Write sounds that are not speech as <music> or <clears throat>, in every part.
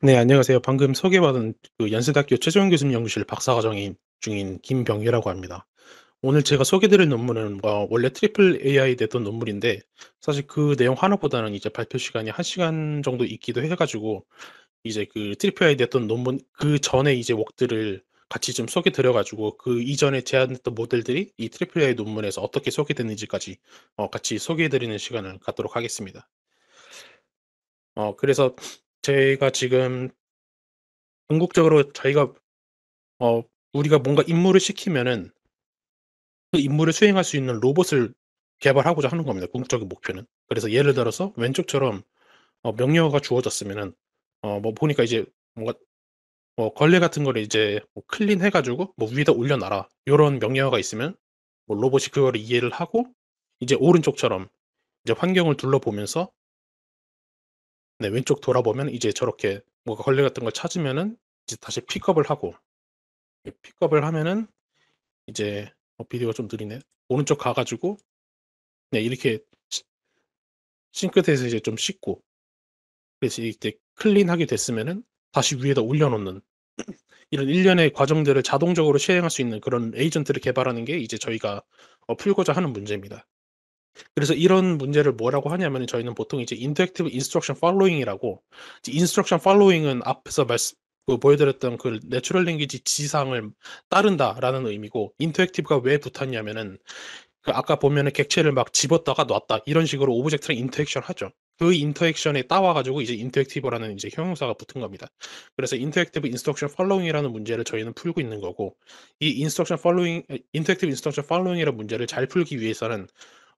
네, 안녕하세요. 방금 소개받은 그 연세대학교 최재원 교수님 연구실 박사과정인 중인 김병희라고 합니다. 오늘 제가 소개드릴 논문은 어 원래 triple AI 냈던 논문인데 사실 그 내용 하나보다는 이제 발표 시간이 1 시간 정도 있기도 해 가지고 이제 그 triple AI 냈던 논문 그 전에 이제 work들을 같이 좀 소개 드려 가지고 그 이전에 제안했던 모델들이 이 triple AI 논문에서 어떻게 소개됐는지까지 어 같이 소개해 드리는 시간을 갖도록 하겠습니다. 어 그래서 제가 지금 궁극적으로 저희가 어 우리가 뭔가 임무를 시키면은 그 임무를 수행할 수 있는 로봇을 개발하고자 하는 겁니다, 궁극적인 목표는. 그래서 예를 들어서 왼쪽처럼 어 명령어가 주어졌으면은 어 뭐 보니까 이제 뭔가 뭐 걸레 같은 거를 이제 뭐 클린 해 가지고 뭐 위에다 올려놔라 요런 명령어가 있으면 뭐 로봇이 그거를 이해를 하고 이제 오른쪽처럼 이제 환경을 둘러보면서 네 왼쪽 돌아보면 이제 저렇게 뭐가 걸레 같은 걸 찾으면은 이제 다시 픽업을 하고 이 픽업을 하면은 이제 어 비디오가 좀 느리네. 오른쪽 가 가지고 네 이렇게 시 싱크대에서 이제 좀 씻고 그래서 이때 클린하게 됐으면은 다시 위에다 올려 놓는 <clears throat> 이런 일련의 과정들을 자동적으로 시행할 수 있는 그런 에이전트를 개발하는 게 이제 저희가 어 풀고자 하는 문제입니다. 그래서 이런 문제를 뭐라고 하냐면은 저희는 보통 이제 interactive instruction following이라고 instruction following은 앞에서 말씀 그 보여드렸던 그 natural language 지시사항을 따른다라는 의미고 interactive가 왜 붙었냐면은 그 아까 보면은 객체를 막 집었다가 놨다 이런 식으로 object랑 interaction 하죠. 그 interaction에 따와 가지고 이제 interactive라는 이제 형용사가 붙은 겁니다. 그래서 interactive instruction following이라는 문제를 저희는 풀고 있는 거고 이 instruction following 에 interactive instruction following이라는 문제를 잘 풀기 위해서는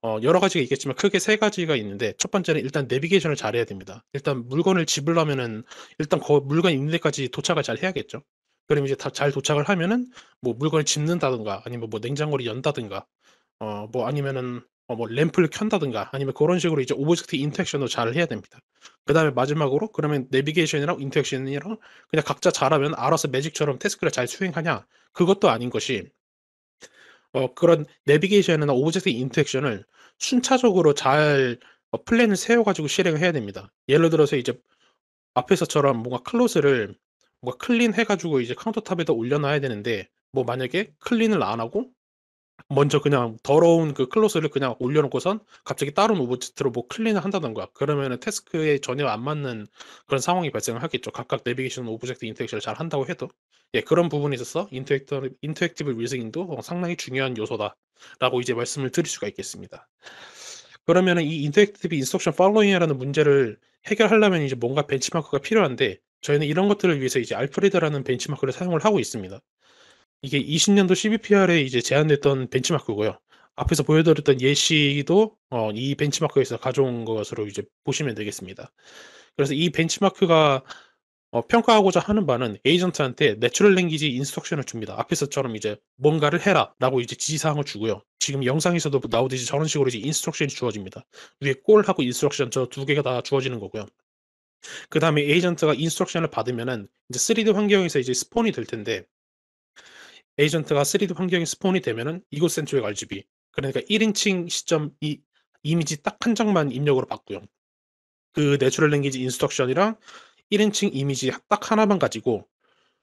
어 여러 가지가 있겠지만 크게 3 가지가 있는데 첫 번째는 일단 내비게이션을 잘해야 됩니다. 일단 물건을 집으려면은 일단 거 물건이 있는 데까지 도착을 잘 해야겠죠. 그럼 이제 다 잘 도착을 하면은 뭐 물건을 집는다든가 아니면 뭐 냉장고를 연다든가 어 뭐 아니면은 어 뭐 램프를 켠다든가 아니면 고런 식으로 이제 object interaction도 잘 해야 됩니다. 그 다음에 마지막으로 그러면 내비게이션이랑 interaction이랑 그냥 각자 잘하면 알아서 매직처럼 태스크를 잘 수행하냐 그것도 아닌 것이 어 그런 내비게이션이나 object interaction을 순차적으로 잘 어 플랜을 세워 가지고 실행을 해야 됩니다. 예를 들어서 이제 앞에서처럼 뭔가 cloth을 뭔가 clean 해 가지고 이제 countertop에다 올려 놔야 되는데 뭐 만약에 clean을 안 하고 먼저 그냥 더러운 그 cloth을 그냥 올려 놓고선 갑자기 다른 object로 뭐 clean을 한다든가 그러면은 태스크에 전혀 안 맞는 그런 상황이 발생을 하겠죠. 각각 내비게이션 object interaction을 잘 한다고 해도. 예 그런 부분에 있어서 interacter interactive reasoning도 어 상당히 중요한 요소다라고 이제 말씀을 드릴 수가 있겠습니다. 그러면은 이 interactive instruction following이라는 문제를 해결하려면 이제 뭔가 benchmark가 필요한데 저희는 이런 것들을 위해서 이제 ALFRED라는 benchmark를 사용을 하고 있습니다. 이게 20 년도 CVPR에 이제 제안됐던 benchmark고요. 앞에서 보여드렸던 예시도 어 이 benchmark에서 가져온 것으로 이제 보시면 되겠습니다. 그래서 이 benchmark가 어 평가하고자 하는 바는 에이전트한테 natural language instruction을 줍니다. 앞에서처럼 이제 "뭔가를 해라."라고 이제 지시사항을 주고요. 지금 영상에서도 뭐 나오듯이 저런 식으로 이제 instruction이 주어집니다. 위에 goal하고 instruction 저2 개가 다 주어지는 거고요. 그 다음에 에이전트가 instruction을 받으면은 이제 3D 환경에서 이제 spawn이 될 텐데 에이전트가 3D 환경에 spawn이 되면은 egocentric RGB 그러니까 1 인칭 시점 이 이미지 딱1 장만 입력으로 받고요. 그 natural language instruction이랑 1 인칭 이미지 딱 하나만 가지고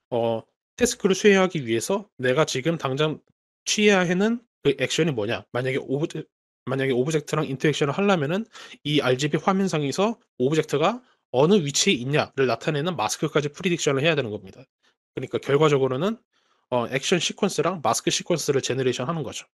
어 태스크를 수행하기 위해서 내가 지금 당장 취해야 하는 그 액션이 뭐냐. 만약에 obje 만약에 object랑 interaction을 하려면은 이 RGB 화면상에서 object가 어느 위치에 있냐를 나타내는 마스크까지 prediction을 해야 되는 겁니다. 그러니까 결과적으로는 어 액션 시퀀스랑 마스크 시퀀스를 generation 하는 거죠.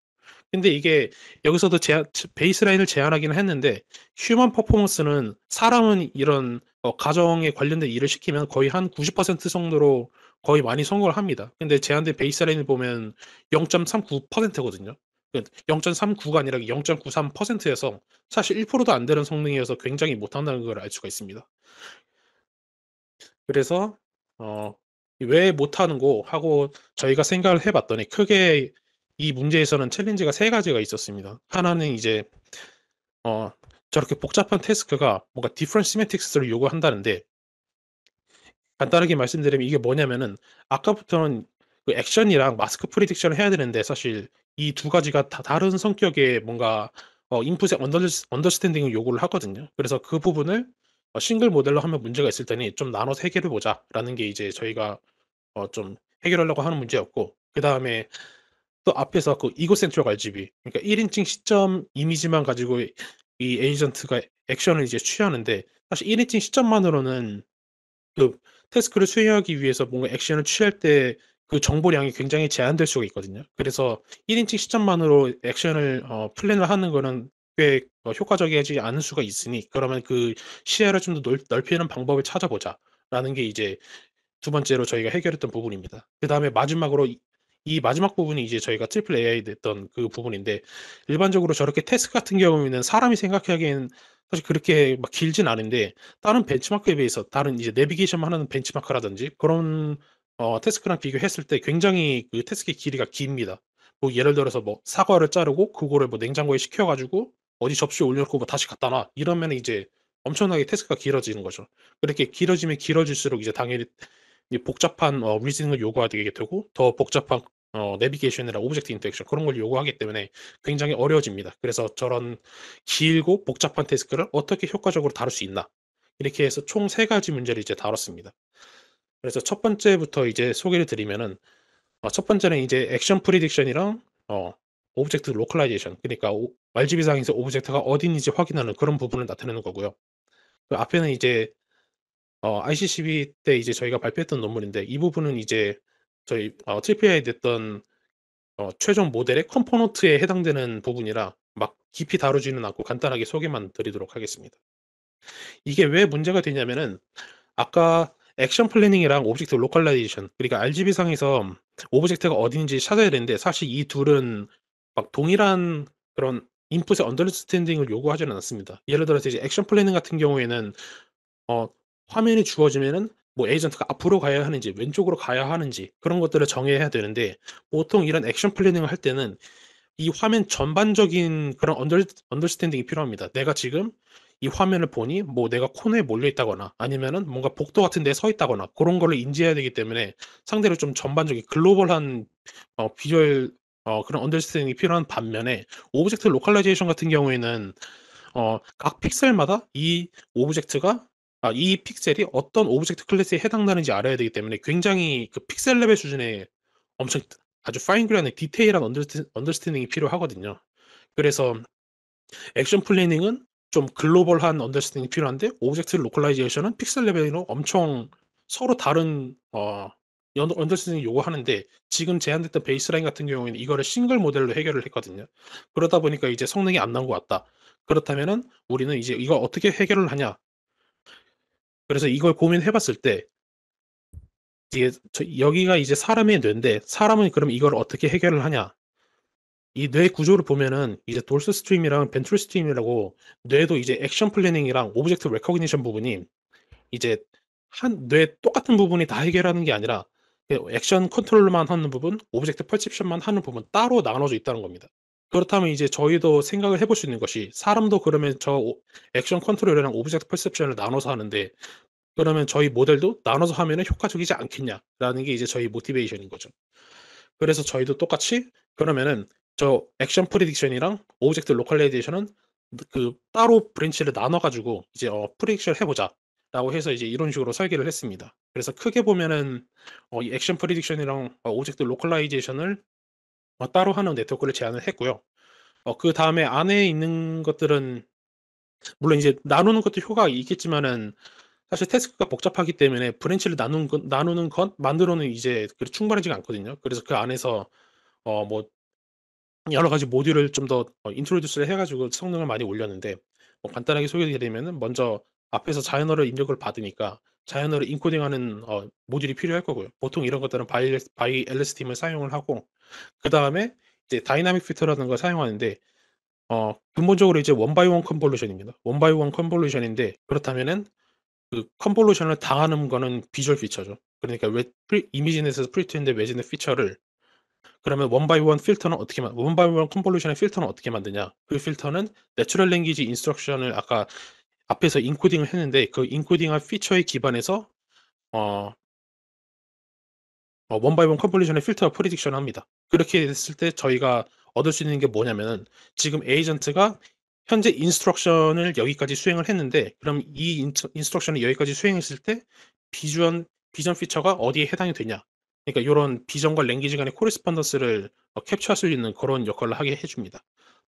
근데 이게 여기서도 제한 츠 베이스라인을 제한하기는 했는데 휴먼 퍼포먼스는 사람은 이런 어 가정에 관련된 일을 시키면 거의 한 90% 정도로 거의 많이 성공을 합니다. 근데 제한된 베이스라인을 보면 0.39% 거든요. 그 0.39가 아니라 0.93% 여서 사실 1%도 안 되는 성능이어서 굉장히 못한다는 걸 알 수가 있습니다. 그래서 어' 왜 못하는.'고 하고 저희가 생각을 해 봤더니 크게 이 문제에서는 challenge가 3 가지가 있었습니다. 하나는 이제 어 저렇게 복잡한 태스크가 뭔가 different semantics를 요구한다는데 간단하게 말씀드리면 이게 뭐냐면은 아까부터는 그 액션이랑 마스크 prediction을 해야 되는데 사실 이2 가지가 다 다른 성격의 뭔가 어 인풋의 unders understanding을 요구를 하거든요. 그래서 그 부분을 어 싱글 모델로 하면 문제가 있을 테니 좀 나눠서 해결해 보자.'라는 게 이제 저희가 어 좀 해결하려고 하는 문제였고 그 다음에 또 앞에서 그 egocentric RGB 그러니까 1 인칭 시점 이미지만 가지고 이 에이전트가 액션을 이제 취하는데 사실 1 인칭 시점만으로는 그 태스크를 수행하기 위해서 뭔가 액션을 취할 때 그 정보량이 굉장히 제한될 수가 있거든요. 그래서 1 인칭 시점만으로 액션을 어 플랜을 하는 거는 꽤 어 효과적이지 않을 수가 있으니 그러면 그 '시야를 좀더넓 넓히는 방법을 찾아보자.'라는 게 이제 두 번째로 저희가 해결했던 부분입니다. 그 다음에 마지막으로 이 이 마지막 부분이 이제 저희가 AAAI 냈던 그 부분인데 일반적으로 저렇게 태스크 같은 경우에는 사람이 생각하기에는 사실 그렇게 막 길진 않은데 다른 benchmark에 비해서 다른 이제 내비게이션만 하는 benchmark라든지 그런 어 태스크랑 비교했을 때 굉장히 그 태스크의 길이가 깁니다. 뭐 예를 들어서 뭐 사과를 자르고 그거를 뭐 냉장고에 식혀 가지고 어디 접시에 올려 놓고 뭐 다시 갖다 놔 이러면은 이제 엄청나게 태스크가 길어지는 거죠. 그렇게 길어지면 길어질수록 이제 당연히 이 복잡한 어 reasoning을 요구하게 되고 더 복잡한 어 내비게이션이나 object interaction 그런 걸 요구하기 때문에 굉장히 어려워집니다. 그래서 저런 길고 복잡한 태스크를 어떻게 효과적으로 다룰 수 있나 이렇게 해서 총3 가지 문제를 이제 다뤘습니다. 그래서 첫 번째부터 이제 소개를 드리면은 어 첫 번째는 이제 액션 prediction이랑 어 object localization 그러니까 오 RGB 상에서 object가 어디 있는지 확인하는 그런 부분을 나타내는 거고요. 그 앞에는 이제 어 ICCV 때 이제 저희가 발표했던 논문인데 이 부분은 이제 저희 어 AAAI 냈던 어 최종 모델의 component에 해당되는 부분이라 막 깊이 다루지는 않고 간단하게 소개만 드리도록 하겠습니다. 이게 왜 문제가 되냐면은 아까 액션 planning이랑 object localization 그러니까 RGB 상에서 object가 어디 있는지 찾아야 되는데 사실 이 둘은 막 동일한 그런 인풋의 understanding을 요구하지는 않습니다. 예를 들어서 이제 액션 planning 같은 경우에는 어 화면이 주어지면은 뭐 에이전트가 앞으로 가야 하는지 왼쪽으로 가야 하는지 그런 것들을 정해야 되는데 보통 이런 액션 planning을 할 때는 이 화면 전반적인 그런 under understanding이 필요합니다. 내가 지금 이 화면을 보니 뭐 내가 코너에 몰려 있다거나 아니면은 뭔가 복도 같은 데에 서 있다거나 고런 거를 인지해야 되기 때문에 상대로 좀 전반적인 글로벌한 어 비주얼 어 그런 understanding이 필요한 반면에 object localization 같은 경우에는 어 각 픽셀마다 이 object가 아 이 픽셀이 어떤 object class에 해당하는지 알아야 되기 때문에 굉장히 그 픽셀 레벨 수준의 엄청 아주 fine grain한 디테일한 understan- understanding이 필요하거든요. 그래서 action planning은 좀 글로벌한 understanding이 필요한데 object localization은 픽셀 레벨로 엄청 서로 다른 어 연 understanding을 요구하는데 지금 제안됐던 baseline 같은 경우에는 이거를 single model로 해결을 했거든요. 그러다 보니까 이제 성능이 안 나온 것 같다. 그렇다면은 우리는 이제 이걸 어떻게 해결을 하냐 그래서 이걸 고민해 봤을 때 이게 저 여기가 이제 사람의 뇌인데 사람은 그럼 이걸 어떻게 해결을 하냐. 이 뇌 구조를 보면은 이제 dorsal stream이랑 ventral stream이라고 뇌도 이제 action planning이랑 object recognition 부분이 이제 한 뇌 똑같은 부분이 다 해결하는 게 아니라 그 action control만 하는 부분, object perception만 하는 부분 따로 나눠져 있다는 겁니다. 그렇다면 이제 저희도 생각을 해볼 수 있는 것이 사람도 그러면 저오 action control이랑 object perception을 나눠서 하는데 그러면 저희 모델도 '나눠서 하면은 효과적이지 않겠냐.'라는 게 이제 저희 motivation인 거죠. 그래서 저희도 똑같이 그러면은 저 action prediction이랑 object localization은 그 따로 branch를 나눠 가지고 이제 어 "prediction을 해 보자." 라고 해서 이제 이런 식으로 설계를 했습니다. 그래서 크게 보면은 어 이 action prediction이랑 어 object localization을 어 따로 하는 네트워크를 제안을 했고요. 어 그 다음에 안에 있는 것들은 물론 이제 나누는 것도 효과가 있겠지만은 사실 task가 복잡하기 때문에 branch를 나눈 것 나누는 것만으로는 이제 그 충분하지가 않거든요. 그래서 그 안에서 어 뭐 여러 가지 모듈을 좀더어 introduce를 해 가지고 성능을 많이 올렸는데 뭐 간단하게 소개를 드리면은 먼저 앞에서 자연어를 입력을 받으니까 자연어를 encoding하는 어 모듈이 필요할 거고요. 보통 이런 것들은 Bi-LS- Bi-LSTM을 사용을 하고 그 다음에 이제 dynamic filter라는 걸 사용하는데 어 근본적으로 이제 one by one convolution입니다. one by one convolution인데 그렇다면은 그 convolution을 당하는 거는 visual feature죠. 그러니까 왜 프리 이미지넷에서 프리트인데 외진의 피처를 그러면 one by one filter는 어떻게 만 one by one convolution의 filter는 어떻게 만드냐. 그 filter는 natural language instruction을 아까 앞에서 encoding을 했는데 그 encoding한 feature에 기반해서 어 어 one by one convolution의 filter prediction을 합니다. 그렇게 됐을 때 저희가 얻을 수 있는 게 뭐냐면은 지금 agent가 현재 instruction을 여기까지 수행을 했는데 그럼 이 instruction을 여기까지 수행했을 때 vision vision feature가 어디에 해당이 되냐. 그러니까 요런 vision과 language 간의 correspondence를 어 capture할 수 있는 그런 역할을 하게 해 줍니다.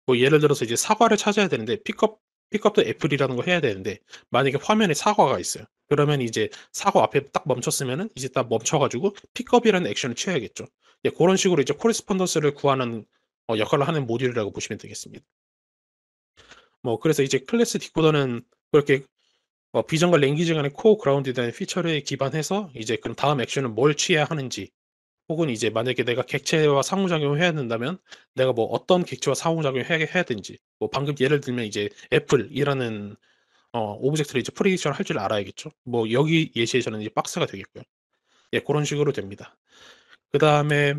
뭐 예를 들어서 이제 사과를 찾아야 되는데 pick up pick up the apple이라는 걸 해야 되는데 만약에 화면에 사과가 있어요. 그러면 이제 사과 앞에 딱 멈췄으면은 이제 딱 멈춰 가지고 pick up이라는 액션을 취해야겠죠. 예 고런 식으로 이제 correspondence를 구하는 어 역할을 하는 모듈이라고 보시면 되겠습니다. 뭐 그래서 이제 class decoder는 그렇게 어 vision과 language 간의 코어 ground에 대한 feature를 기반해서 이제 그럼 다음 액션은 뭘 취해야 하는지 혹은 이제 만약에 내가 객체와 상호작용을 해야 된다면 내가 뭐 어떤 객체와 상호작용을 해야 해야 되는지 뭐 방금 예를 들면 이제 apple이라는 어 object를 이제 prediction을 할줄 알아야겠죠. 뭐 여기 예시에서는 이제 박스가 되겠고요. 예 고런 식으로 됩니다. 그 다음에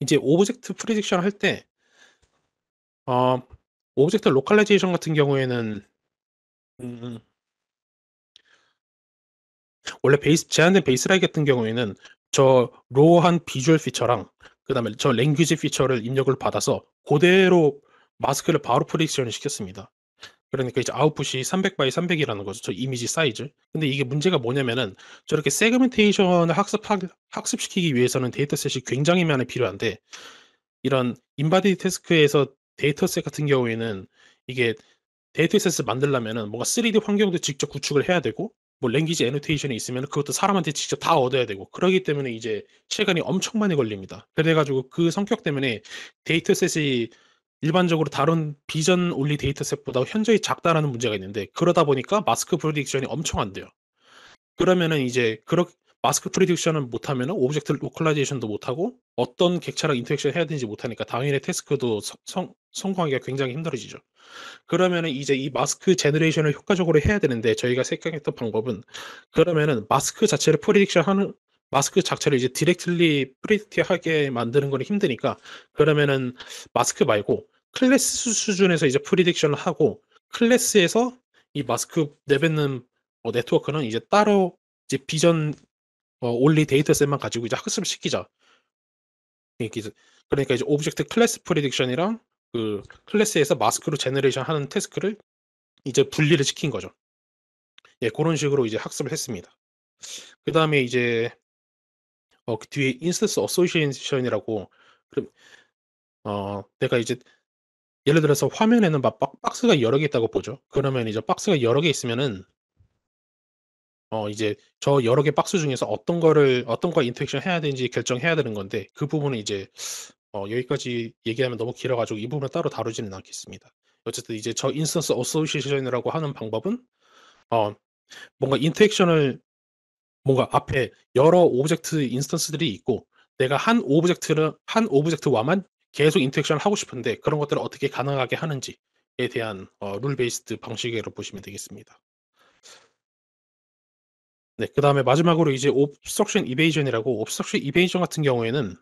이제 object prediction을 할때 어 object localization 같은 경우에는 음 원래 base- 제안된 baseline 같은 경우에는 저 raw한 visual feature랑 그다음에 저 language feature를 입력을 받아서 고대로 mask를 바로 prediction을 시켰습니다. 그러니까 이제 output이 300 by 300 이라는 거죠, 저 이미지 사이즈. 근데 이게 문제가 뭐냐면은 저렇게 segmentation을 학습하기 학습시키기 위해서는 dataset이 굉장히 많이 필요한데 이런 embodied task에서 dataset 같은 경우에는 이게 dataset을 만들려면은 뭔가 3D 환경도 직접 구축을 해야 되고 뭐 language annotation이 있으면은 그것도 사람한테 직접 다 얻어야 되고 그러기 때문에 이제 시간이 엄청 많이 걸립니다. 그래 가지고 그 성격 때문에 dataset이 일반적으로 다른 비전 only 데이터셋보다 현저히 작다라는 문제가 있는데 그러다 보니까 mask prediction이 엄청 안 돼요. 그러면은 이제 그렇 mask prediction을 못하면은 object localization도 못하고 어떤 객체랑 interaction을 해야 되는지 못하니까 당연히 task도 성성 성공하기가 굉장히 힘들어지죠. 그러면은 이제 이 mask generation을 효과적으로 해야 되는데 저희가 생각했던 방법은 그러면은 마스크 자체를 prediction 하는 마스크 자체를 이제 directly predict하게 만드는 거는 힘드니까 그러면은 마스크 말고 클래스 수준에서 이제 prediction을 하고 class에서 이 마스크 내뱉는 어 네트워크는 이제 따로 이제 비전 어 only 데이터셋만 가지고 이제 학습을 시키자. 그러니까 이제 오브젝트 클래스 프리딕션이랑 그 클래스에서 마스크로 제너레이션 하는 태스크를 이제 분리를 시킨 거죠. 예 고런 식으로 이제 학습을 했습니다. 그 다음에 이제 어 그 뒤에 instance association이라고 그어 내가 이제 예를 들어서 화면에는 막박 박스가 여러 개 있다고 보죠. 그러면 이제 박스가 여러 개 있으면은 어 이제 저 여러 개 박스 중에서 어떤 거를 어떤 거와 interaction 해야 되는지 결정해야 되는 건데 그 부분은 이제 어 여기까지 얘기하면 너무 길어 가지고 이 부분은 따로 다루지는 않겠습니다. 어쨌든 이제 저 instance association이라고 하는 방법은 어 뭔가 interaction을 뭔가 앞에 여러 object instance들이 있고 내가 한 object를 한 object와만 계속 interaction을 하고 싶은데 그런 것들을 어떻게 가능하게 하는지에 대한 어 rule based 방식이라고 보시면 되겠습니다. 네 그 다음에 마지막으로 이제 obstruction evasion이라고 obstruction evasion 같은 경우에는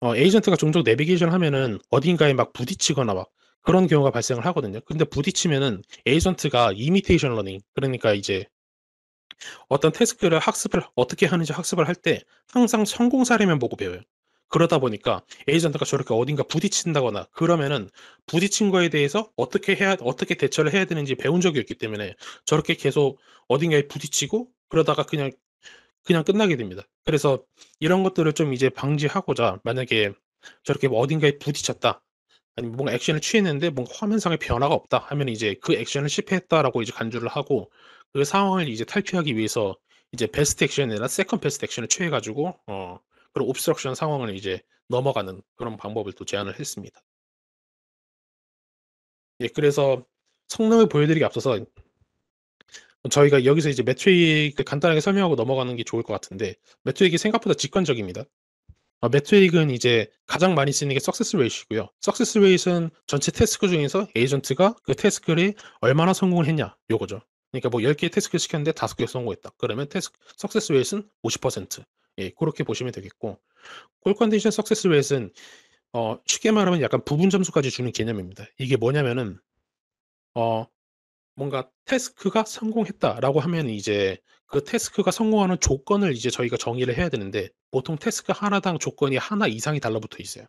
어 에이전트가 종종 내비게이션 하면은 어딘가에 막 부딪히거나 막 그런 경우가 발생을 하거든요. 근데 부딪히면은 에이전트가 imitation learning 그러니까 이제 어떤 태스크를 학습을 어떻게 하는지 학습을 할 때 항상 성공 사례만 보고 배워요. 그러다 보니까 에이전트가 저렇게 어딘가 부딪힌다거나 그러면은 부딪힌 거에 대해서 어떻게 해야 어떻게 대처를 해야 되는지 배운 적이 없기 때문에 저렇게 계속 어딘가에 부딪히고 그러다가 그냥 그냥 끝나게 됩니다. 그래서 이런 것들을 좀 이제 방지하고자 만약에 저렇게 뭐 어딘가에 부딪혔다. 아니면 뭔가 액션을 취했는데 뭔가 화면상에 변화가 없다 하면 이제 그 액션을 실패했다라고 이제 간주를 하고 그 상황을 이제 탈피하기 위해서 이제 best action이나 second best action을 취해 가지고 어 그런 obstruction 상황을 이제 넘어가는 그런 방법을 또 제안을 했습니다. 예 그래서 성능을 보여드리기 앞서서 저희가 여기서 이제 metric을 간단하게 설명하고 넘어가는 게 좋을 것 같은데 metric이 생각보다 직관적입니다. 어 metric은 이제 가장 많이 쓰는 게 success rate고요. success rate는 전체 task 중에서 에이전트가 그 task를 얼마나 성공을 했냐 요거죠. 그러니까 뭐 10 개의 task를 시켰는데 5 개가 성공했다. 그러면 task success rate는 50%. 예 고렇게 보시면 되겠고 goal condition success rate는 어 쉽게 말하면 약간 부분 점수까지 주는 개념입니다. 이게 뭐냐면은 어 뭔가 "task가 성공했다."라고 하면은 이제 그 task가 성공하는 조건을 이제 저희가 정의를 해야 되는데 보통 task 하나당 조건이 하나 이상이 달라붙어 있어요.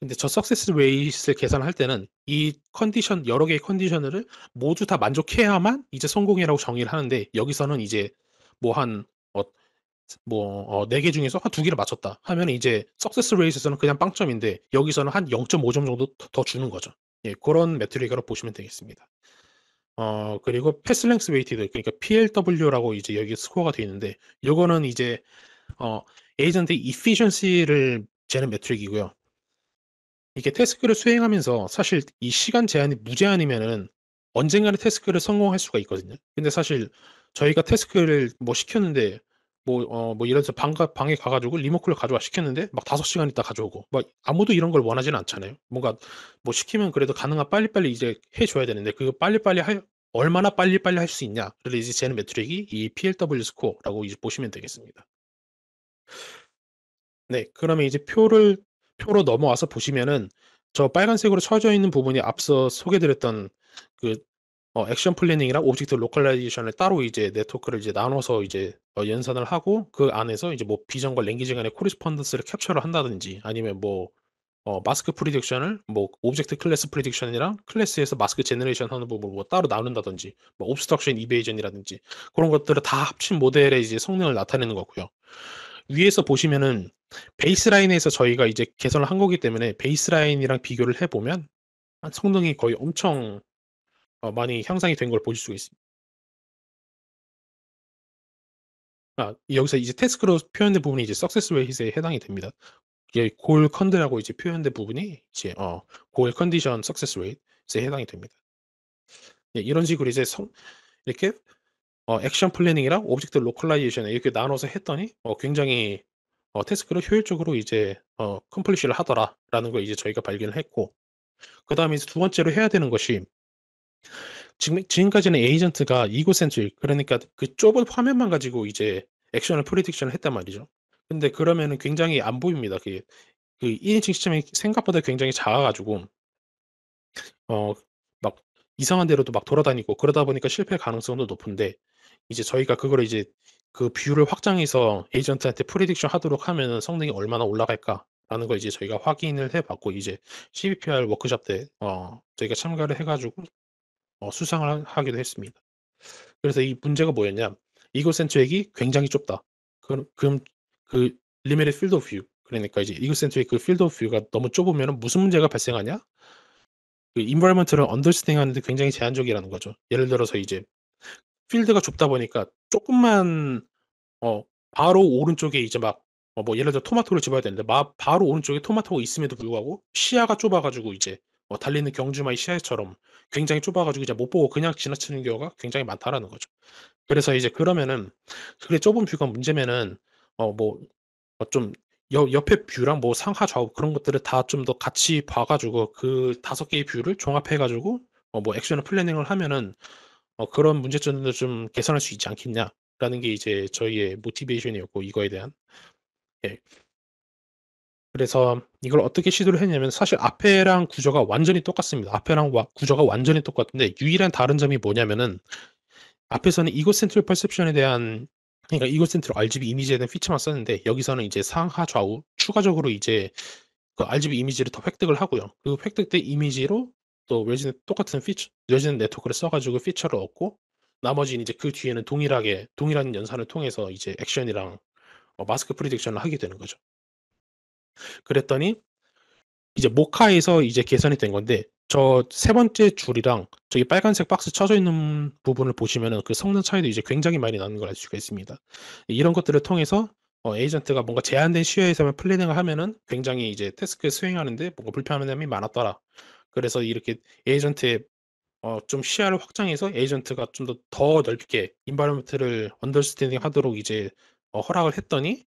근데 저 success rate를 계산할 때는 이 컨디션 여러 개의 condition을 모두 다 만족해야만 이제 성공이라고 정의를 하는데 여기서는 이제 뭐한어 뭐 어 4개 중에서 한 2 개를 맞췄다 하면은 이제 success rate에서는 그냥 빵점인데 여기서는 한 0.5점 정도 더더 주는 거죠. 예 고런 metric이라고 보시면 되겠습니다. 어 그리고 path length weighted 그러니까 PLW라고 이제 여기 스코어가 돼 있는데 요거는 이제 어 에이전트의 efficiency를 재는 metric이고요. 이게 task를 수행하면서 사실 이 시간 제한이 무제한이면은 언젠가는 task를 성공할 수가 있거든요. 근데 사실 저희가 task를 뭐 시켰는데 뭐 어뭐 예를 들어서 방가 방에 가 가지고 리모컨을 가져와 시켰는데 막5 시간 있다 가져오고 막 아무도 이런 걸 원하지는 않잖아요. 뭔가 뭐 시키면 그래도 가능한 빨리빨리 이제 해 줘야 되는데 그 빨리빨리 할 얼마나 빨리빨리 할 수 있냐를 이제 재는 metric이 이 PLW 스코어라고 이제 보시면 되겠습니다. 네. 그러면 이제 표를 표로 넘어와서 보시면은 저 빨간색으로 쳐져 있는 부분이 앞서 소개 드렸던 그 어 action planning이랑 object localization을 따로 이제 네트워크를 이제 나눠서 이제 어 연산을 하고 그 안에서 이제 뭐 vision과 language 간의 correspondence를 캡처를 한다든지 아니면 뭐 어 mask prediction을 뭐 object class prediction이랑 class에서 mask generation 하는 부분을 뭐 따로 나눈다든지 뭐 obstruction evasion이라든지 그런 것들을 다 합친 모델의 이제 성능을 나타내는 거고요. 위에서 보시면은 baseline에서 저희가 이제 개선을 한 거기 때문에 baseline이랑 비교를 해 보면 아 성능이 거의 엄청 어 많이 향상이 된 걸 보실 수가 있습니다. 아 여기서 이제 task로 표현된 부분이 이제 success rate에 해당이 됩니다. 이게 goal cond라고 이제 표현된 부분이 이제 어 goal condition success rate에 해당이 됩니다. 예 이런 식으로 이제 성 이렇게 어 action planning이랑 object localization 이렇게 나눠서 했더니 어 굉장히 어 task를 효율적으로 이제 accomplish를 하더라라는 걸 이제 저희가 발견을 했고 그 다음에 이제 두 번째로 해야 되는 것이 지금 지금까지는 에이전트가 egocentric 그러니까 그 좁은 화면만 가지고 이제 action을 prediction을 했단 말이죠. 근데 그러면은 굉장히 안 보입니다. 그1 인칭 시점이 생각보다 굉장히 작아 가지고 어 막 이상한 데로도 막 돌아다니고 그러다 보니까 실패 가능성도 높은데 이제 저희가 그거를 이제 그 뷰를 확장해서 에이전트한테 prediction 하도록 하면은 성능이 얼마나 올라갈까라는 걸 이제 저희가 확인을 해 봤고 이제 CVPR 워크숍 때 어 저희가 참가를 해 가지고 어 수상을 하 하기도 했습니다. 그래서 이 문제가 뭐였냐? egocentric이 굉장히 좁다. 그럼 그럼 그 limited field of view 그러니까 이제 egocentric 그 field of view가 너무 좁으면은 무슨 문제가 발생하냐? 그 environment를 understanding 하는데 굉장히 제한적이라는 거죠. 예를 들어서 이제 필드가 좁다 보니까 쪼끔만 어 바로 오른쪽에 이제 막어뭐 예를 들어 토마토를 집어야 되는데 마 바로 오른쪽에 토마토가 있음에도 불구하고 시야가 좁아 가지고 이제 어 달리는 경주마의 시야처럼 굉장히 좁아 가지고 이제 못 보고 그냥 지나치는 경우가 굉장히 많다라는 거죠. 그래서 이제 그러면은 그게 좁은 뷰가 문제면은 어뭐어 옆에 뷰랑 뭐 상하 좌우 그런 것들을 다 좀 더 같이 봐 가지고 그5 개의 뷰를 종합해 가지고 어 뭐 action을 planning을 하면은 어 '그런 문제점들을 좀 개선할 수 있지 않겠냐.'라는 게 이제 저희의 motivation이었고 이거에 대한. 예. 그래서 이걸 어떻게 시도를 했냐면 사실 앞에랑 구조가 완전히 똑같습니다. 앞에랑 와 구조가 완전히 똑같은데 유일한 다른 점이 뭐냐면은 앞에서는 egocentric perception에 대한 그러니까 egocentric RGB 이미지에 대한 feature만 썼는데 여기서는 이제 상하 좌우 추가적으로 이제 그 RGB 이미지를 더 획득을 하고요. 그 획득된 이미지로 또 residual 똑같은 feature residual 네트워크를 써 가지고 feature를 얻고 나머지는 이제 그 뒤에는 동일하게 동일한 연산을 통해서 이제 액션이랑 어 마스크 prediction을 하게 되는 거죠. 그랬더니 이제 MOCA에서 이제 개선이 된 건데 저 세 번째 줄이랑 저기 빨간색 박스 쳐져 있는 부분을 보시면은 그 성능 차이도 이제 굉장히 많이 나는 걸 알 수가 있습니다. 이런 것들을 통해서 어 에이전트가 뭔가 제한된 시야에서만 planning을 하면은 굉장히 이제 task 수행하는 데 뭔가 불편한 점이 많았더라. 그래서 이렇게 에이전트의 어 좀 시야를 확장해서 에이전트가 좀 더 더 넓게 environment를 understanding 하도록 이제 어 허락을 했더니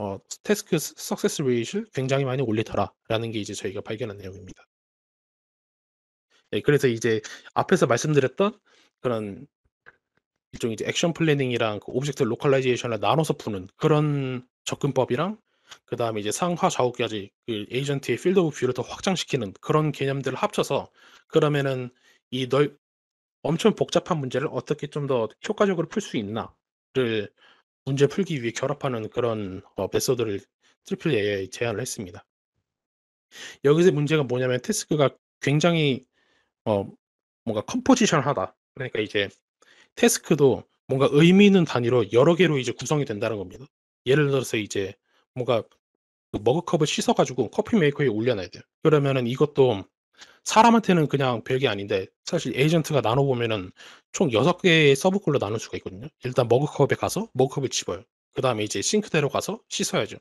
어 task 스 success rate를 굉장히 많이 올리더라라는 게 이제 저희가 발견한 내용입니다. 네 그래서 이제 앞에서 말씀드렸던 그런 일종의 이제 액션 planning이랑 그 object localization을 나눠서 푸는 그런 접근법이랑 그 다음에 이제 상하 좌우까지 그 에이전트의 field of view를 더 확장시키는 그런 개념들을 합쳐서 그러면은 이 넓 엄청 복잡한 문제를 어떻게 좀 더 효과적으로 풀 수 있나를 문제 풀기 위해 결합하는 그런 어 메소드를 트리플 AI 제안을 했습니다. 여기서 문제가 뭐냐면 task가 굉장히 어 뭔가 컴포지션하다. 그러니까 이제 태스크도 뭔가 의미 있는 단위로 여러 개로 이제 구성이 된다는 겁니다. 예를 들어서 이제 뭔가 그 머그컵을 씻어 가지고 커피 메이커에 올려 놔야 돼요. 그러면은 이것도 사람한테는 그냥 별게 아닌데 사실 에이전트가 나눠 보면은 총 6 개의 서브골로 나눌 수가 있거든요. 일단 머그컵에 가서 머그컵을 집어요. 그다음에 이제 싱크대로 가서 씻어야죠.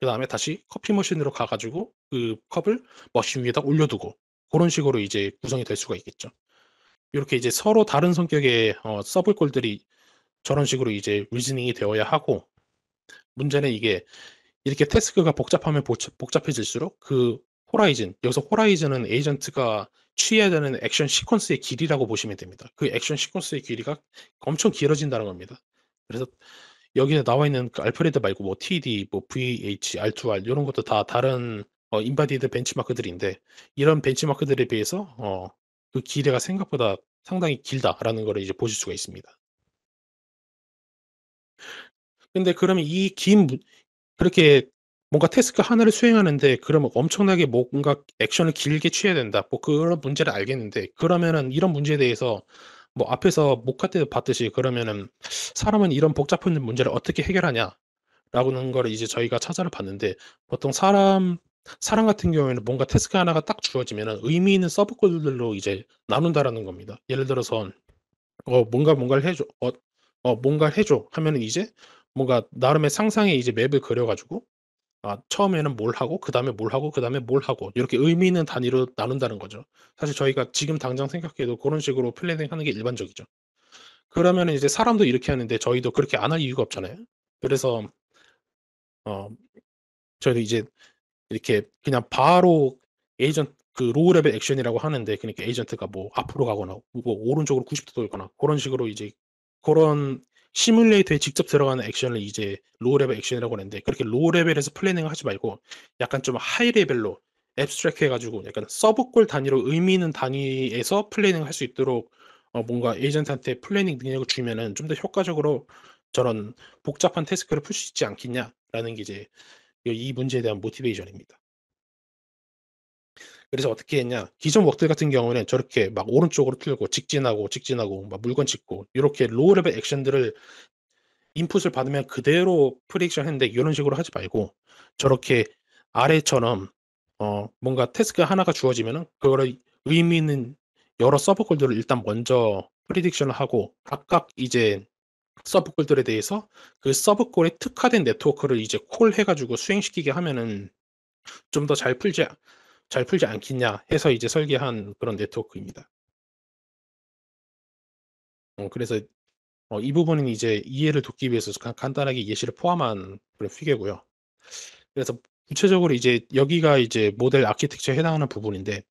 그다음에 다시 커피 머신으로 가 가지고 그 컵을 머신 위에다 올려 두고 고런 식으로 이제 구성이 될 수가 있겠죠. 요렇게 이제 서로 다른 성격의 어 서브골들이 저런 식으로 이제 리즈닝이 되어야 하고 문제는 이게 이렇게 태스크가 복잡하면 복잡 복잡해질수록 그 호라이즌 여기서 호라이즌은 에이전트가 취해야 되는 액션 시퀀스의 길이라고 보시면 됩니다. 그 액션 시퀀스의 길이가 엄청 길어진다는 겁니다. 그래서 여기에 나와 있는 그 ALFRED 말고 뭐 TD, 뭐 VH, R2R 요런 것도 다 다른 어 embodied 벤치마크들인데 이런 벤치마크들에 비해서 어 그 길이가 생각보다 상당히 길다라는 거를 이제 보실 수가 있습니다. 근데 그러면 이긴문 그렇게 뭔가 task 하나를 수행하는데 그러면 엄청나게 뭔가 액션을 길게 취해야 된다. 뭐 그런 문제를 알겠는데 그러면은 이런 문제에 대해서 뭐 앞에서 모카 때 봤듯이 그러면은 '사람은 이런 복잡한 문제를 어떻게 해결하냐.'라는 거를 이제 저희가 찾아를 봤는데 보통 사람 사람 같은 경우에는 뭔가 태스크 하나가 딱 주어지면은 의미 있는 서브골들로 이제 나눈다라는 겁니다. 예를 들어서 어 뭔가 뭔가를 해 줘. 어 어 "뭔가를 해 줘." 하면은 이제 뭔가 나름의 상상의 이제 맵을 그려 가지고 아 처음에는 뭘 하고 그다음에 뭘 하고 그다음에 뭘 하고 요렇게 의미 있는 단위로 나눈다는 거죠. 사실 저희가 지금 당장 생각해도 고런 식으로 planning 하는 게 일반적이죠. 그러면은 이제 사람도 이렇게 하는데 저희도 그렇게 안 할 이유가 없잖아요. 그래서 어 저희도 이제 이렇게 그냥 바로 에이전 그 low level 액션이라고 하는데 그러니까 에이전트가 뭐 앞으로 가거나 뭐 오른쪽으로 90도 돌거나 고런 식으로 이제 고런 시뮬레이터에 직접 들어가는 액션을 이제 low level 액션이라고 하는데 그렇게 low level에서 planning을 하지 말고 약간 좀 high level로 abstract 해 가지고 약간 subgoal 단위로 의미 있는 단위에서 planning을 할 수 있도록 어 뭔가 에이전트한테 planning 능력을 주면은 좀 더 효과적으로 저런 복잡한 task를 풀 수 있지 않겠냐라는 게 이제 이 이 문제에 대한 motivation입니다. 그래서 어떻게 했냐? 기존 work들 같은 경우는 저렇게 막 오른쪽으로 틀고 직진하고, 직진하고 막 물건 집고 요렇게 low level 액션들을 input을 받으면 그대로 prediction 했는데 요런 식으로 하지 말고 저렇게 아래처럼 어 뭔가 task 하나가 주어지면은 그거를 의미 있는 여러 subgoal들을 일단 먼저 prediction을 하고 각각 이제 subgoal들에 대해서 그 subgoal에 특화된 네트워크를 이제 call 해 가지고 수행시키게 하면은 좀 더 잘 풀지 잘 풀지 않겠냐 해서 이제 설계한 그런 네트워크입니다. 어 그래서 어 이 부분은 이제 이해를 돕기 위해서 간 간단하게 예시를 포함한 그런 피계고요. 그래서 구체적으로 이제 여기가 이제 모델 아키텍처에 해당하는 부분인데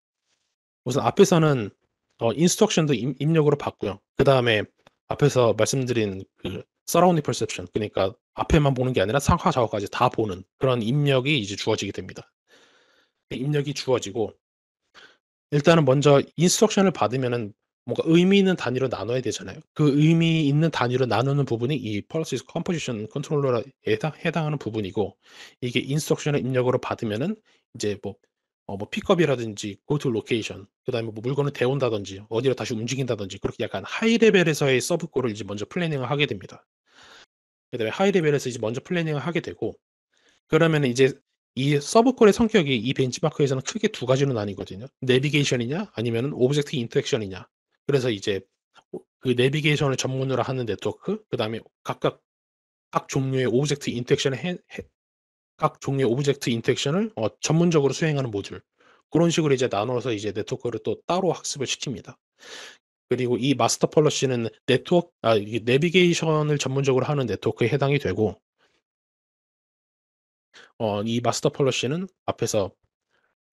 우선 앞에서는 어 instruction도 입 입력으로 받고요. 그 다음에 앞에서 말씀드린 그 surrounding perception 그러니까 앞에만 보는 게 아니라 상하 좌우까지 다 보는 그런 입력이 이제 주어지게 됩니다. 입력이 주어지고 일단은 먼저 instruction을 받으면은 뭔가 의미 있는 단위로 나눠야 되잖아요. 그 의미 있는 단위로 나누는 부분이 이 policy composition controller에 해당 해당 하는 부분이고 이게 instruction을 입력으로 받으면은 이제 뭐 어 뭐 픽업이라든지 go to location 그다음에 뭐 물건을 데운다든지 어디로 다시 움직인다든지 그렇게 약간 high level에서의 subgoal을 이제 먼저 planning을 하게 됩니다. 그다음에 high level에서 이제 먼저 planning을 하게 되고 그러면은 이제 이 subgoal의 성격이 이 벤치마크에서는 크게 두 가지로 나뉘거든요. 내비게이션이냐 아니면은 object interaction이냐. 그래서 이제 어 그 내비게이션을 전문으로 하는 네트워크 그 다음에 각각 각 종류의 object interaction을 해 해 각 종류의 object interaction을 어 전문적으로 수행하는 모듈. 고런 식으로 이제 나눠서 이제 네트워크를 또 따로 학습을 시킵니다. 그리고 이 master policy는 네트워크 아 내비게이션을 전문적으로 하는 네트워크에 해당이 되고 어 이 master policy는 앞에서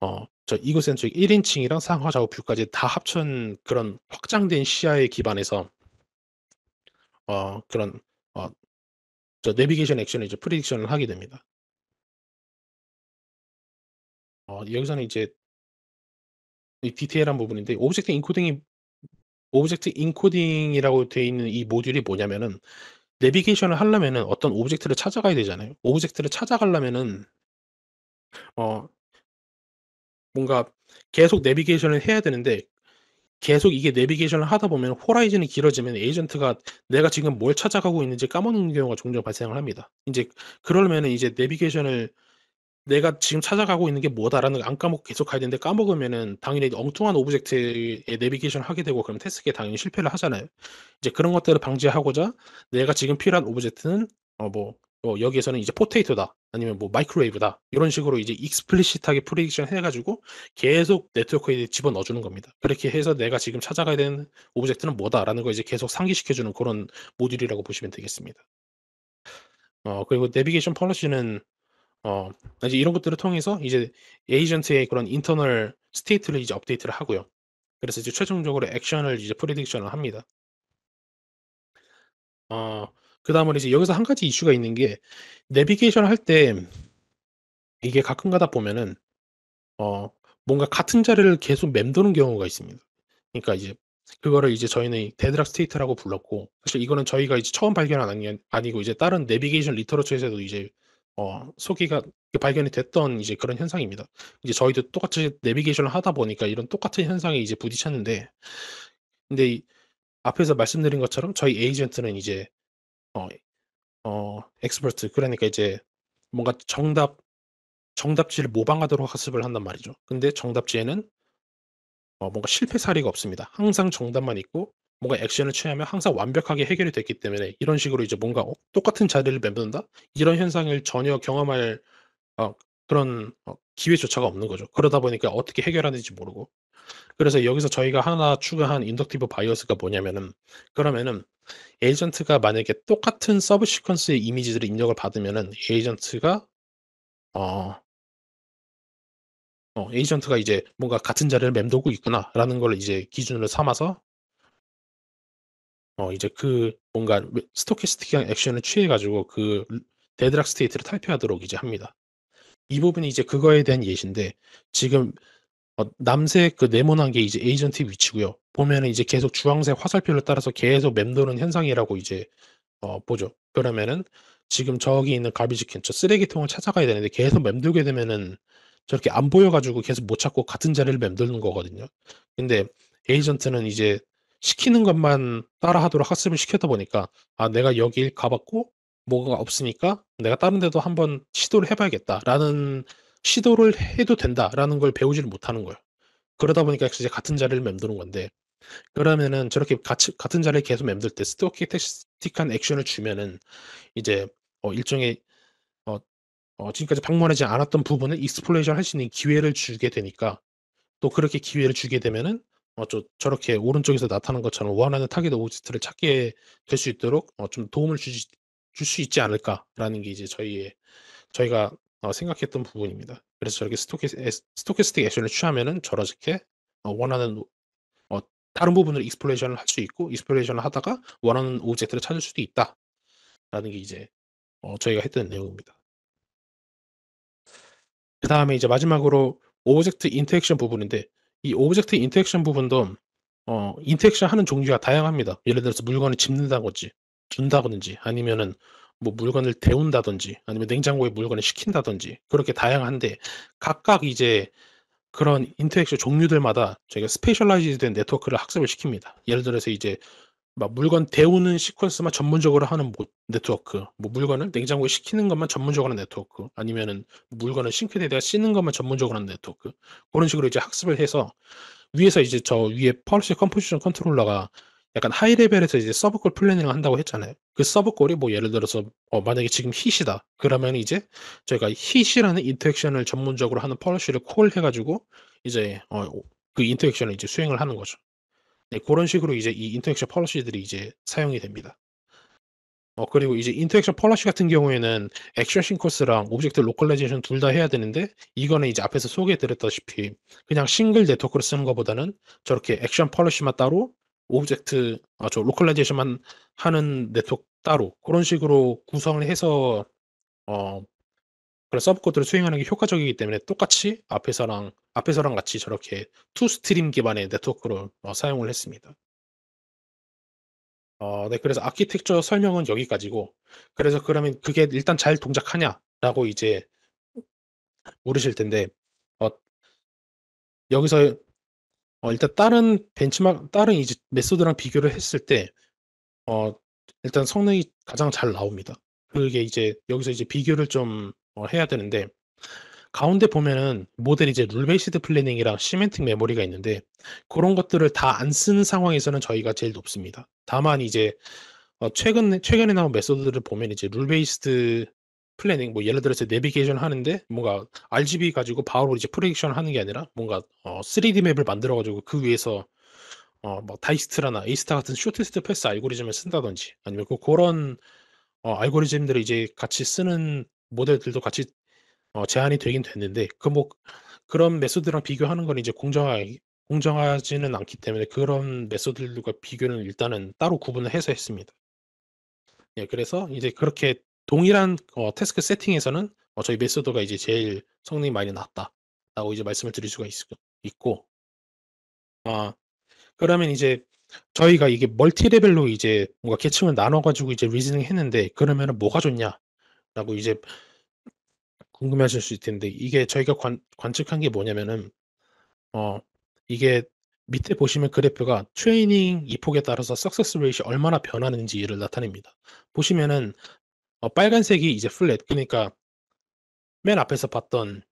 어 저 egocentric 1 인칭이랑 상하 좌우 view까지 다 합친 그런 확장된 시야에 기반해서 어 그런 어 저 내비게이션 액션을 이제 prediction을 하게 됩니다. 어 여기서는 이제 이 디테일한 부분인데 object encoding이 object encoding이라고 되어 있는 이 모듈이 뭐냐면은 내비게이션을 하려면은 어떤 object를 찾아가야 되잖아요. object를 찾아가려면은 어 뭔가 계속 내비게이션을 해야 되는데 계속 이게 내비게이션을 하다 보면 horizon이 길어지면 에이전트가 내가 지금 뭘 찾아가고 있는지 까먹는 경우가 종종 발생을 합니다. 인제 그러면은 이제 내비게이션을 ' 내가 지금 찾아가고 있는 게 뭐다.'라는 걸 안 까먹고 계속 가야 되는데 까먹으면은 당연히 엉뚱한 object에 내비게이션을 하게 되고 그럼 task에 당연히 실패를 하잖아요. 이제 그런 것들을 방지하고자 내가 지금 필요한 object는 어 뭐 뭐 여기에서는 이제 potato다 아니면 뭐 microwave다 이런 식으로 이제 explicit하게 prediction 해 가지고 계속 네트워크에 집어 넣어 주는 겁니다. 그렇게 해서 '내가 지금 찾아가야 되는 object는 뭐다.'라는 걸 이제 계속 상기시켜 주는 고런 모듈이라고 보시면 되겠습니다. 어 그리고 내비게이션 policy는 어 이제 이런 것들을 통해서 이제 에이전트의 그런 internal state를 이제 업데이트를 하고요. 그래서 이제 최종적으로 액션을 이제 prediction을 합니다. 어 그 다음으로 이제 여기서 1 가지 이슈가 있는 게 내비게이션을 할때 이게 가끔 가다 보면은 어 뭔가 같은 자리를 계속 맴도는 경우가 있습니다. 그러니까 이제 그거를 이제 저희는 deadlock state라고 불렀고 사실 이거는 저희가 이제 처음 발견한 게 아니고 이제 다른 내비게이션 literature에서도 이제 어 소개가 발견이 됐던 이제 그런 현상입니다. 이제 저희도 똑같이 내비게이션을 하다 보니까 이런 똑같은 현상에 이제 부딪혔는데 근데 이 앞에서 말씀드린 것처럼 저희 에이전트는 이제 어 어 expert 그러니까 이제 뭔가 정답 정답지를 모방하도록 학습을 한단 말이죠. 근데 정답지에는 어 뭔가 실패 사례가 없습니다. 항상 정답만 있고 뭔가 액션을 취하면 항상 완벽하게 해결이 됐기 때문에 이런 식으로 이제 뭔가 어 '똑같은 자리를 맴돈다.' 이런 현상을 전혀 경험할 어 그런 어 기회조차가 없는 거죠. 그러다 보니까 어떻게 해결하는지 모르고. 그래서 여기서 저희가 하나 추가한 inductive bias가 뭐냐면은 그러면은 에이전트가 만약에 똑같은 sub sequence의 이미지들을 입력을 받으면은 에이전트가 어 어 에이전트가 이제 뭔가 '같은 자리를 맴돌고 있구나.'라는 걸 이제 기준으로 삼아서 어 이제 그 뭔가 왜 stochastic한 액션을 취해 가지고 그르 deadlock state를 탈피하도록 이제 합니다. 이 부분이 이제 그거에 대한 예시인데 지금 어 남색 그 네모난 게 이제 에이전트의 위치고요. 보면은 이제 계속 주황색 화살표를 따라서 계속 맴도는 현상이라고 이제 어 보죠. 그러면은 지금 저기 있는 garbage can 저 쓰레기통을 찾아가야 되는데 계속 맴돌게 되면은 저렇게 안 보여 가지고 계속 못 찾고 같은 자리를 맴도는 거거든요. 근데 에이전트는 이제 시키는 것만 따라하도록 학습을 시켰다 보니까 '아 내가 여길 가 봤고 뭐가 없으니까 내가 다른 데도 한번 시도를 해 봐야겠다.'라는 '시도를 해도 된다.'라는 걸 배우지를 못하는 거예요. 그러다 보니까 이제 같은 자리를 맴도는 건데 그러면은 저렇게 같이 같은 자리를 계속 맴돌 때 stochastic한 액션을 주면은 이제 어 일종의 어 어 지금까지 방문하지 않았던 부분을 exploration 할 수 있는 기회를 주게 되니까 또 그렇게 기회를 주게 되면은 어 저 저렇게 오른쪽에서 나타난 것처럼 원하는 target object를 찾게 될 수 있도록 어 좀 도움을 주시 줄수 있지 않을까라는 게 이제 저희의 저희가 어 생각했던 부분입니다. 그래서 저렇게 stochastic action을 취하면은 저렇게 어 원하는 어 다른 부분을 exploration을 할 수 있고 exploration을 하다가 원하는 object를 찾을 수도 있다라는 게 이제 어 저희가 했던 내용입니다. 그 다음에 이제 마지막으로 object interaction 부분인데 이 object interaction 부분도 어 interaction 하는 종류가 다양합니다. 예를 들어서 물건을 집는다든지 준다든지 아니면은 뭐 물건을 데운다든지 아니면 냉장고에 물건을 식힌다든지 그렇게 다양한데 각각 이제 그런 interaction 종류들마다 저희가 specialized 된 네트워크를 학습을 시킵니다. 예를 들어서 이제 막 물건 데우는 시퀀스만 전문적으로 하는 뭐 네트워크 뭐 물건을 냉장고에 식히는 것만 전문적으로 하는 네트워크 아니면은 물건을 싱크대에다가 씻는 것만 전문적으로 하는 네트워크 고런 식으로 이제 학습을 해서 위에서 이제 저 위에 policy composition controller가 약간 high level에서 이제 subgoal planning을 한다고 했잖아요. 그 subgoal이 뭐 예를 들어서 어 만약에 지금 heat이다. 그러면 이제 저희가 hit이라는 인터랙션을 전문적으로 하는 policy를 call 해 가지고 이제 어 그 interaction을 이제 수행을 하는 거죠. 네 고런 식으로 이제 이 interaction policy들이 이제 사용이 됩니다. 어 그리고 이제 interaction policy 같은 경우에는 action sequence랑 object localization 둘 다 해야 되는데 이거는 이제 앞에서 소개해 드렸다시피 그냥 single network를 쓰는 것보다는 저렇게 action policy만 따로 object 아 저 localization만 하는 네트워크 따로 고런 식으로 구성을 해서 어 그런 subgoal을 수행하는 게 효과적이기 때문에 똑같이 앞에서랑 앞에서랑 같이 저렇게 2 stream 기반의 네트워크로 어 사용을 했습니다. 어 네 그래서 아키텍처 설명은 여기까지고 그래서 그러면 "그게 일단 잘 동작하냐?"라고 이제 물으실 텐데 어 여기서 어 일단 다른 벤치마크 다른 이제 method랑 비교를 했을 때 어 일단 성능이 가장 잘 나옵니다. 그게 이제 여기서 이제 비교를 좀 어 해야 되는데 가운데 보면은 모델이 이제 rule-based planning이랑 semantic memory가 있는데 고런 것들을 다 안 쓰는 상황에서는 저희가 제일 높습니다. 다만 이제 어 최근에 최근에 나온 method들을 보면 이제 rule-based planning 뭐 예를 들어서 내비게이션 하는데 뭔가 RGB 가지고 바로 이제 projection 하는 게 아니라 뭔가 어 3D map을 만들어 가지고 그 위에서 어 뭐 Dijkstra나 A star 같은 shortest path 알고리즘을 쓴다든지 아니면 그 고런 어 알고리즘들을 이제 같이 쓰는 모델들도 같이 어 제안이 되긴 됐는데 그 뭐 그런 method랑 비교하는 건 이제 공정하 이 공정하지는 않기 때문에 그런 method들과 비교는 일단은 따로 구분을 해서 했습니다. 예 그래서 이제 그렇게 동일한 어 task 세팅에서는 어 저희 method가 이제 제일 성능이 많이 낫다라고 이제 말씀을 드릴 수가 거 있고 아 그러면 이제 저희가 이게 multi level로 이제 뭔가 계층을 나눠 가지고 이제 reasoning 했는데 그러면은 뭐가 좋냐 라고 이제 궁금해 하실 수 있을 텐데 이게 저희가 관 관측한 게 뭐냐면은 어 이게 밑에 보시면 그래프가 트레이닝 epoch에 따라서 success rate이 얼마나 변하는지를 나타냅니다. 보시면은 어 빨간색이 이제 flat 그니까 맨 앞에서 봤던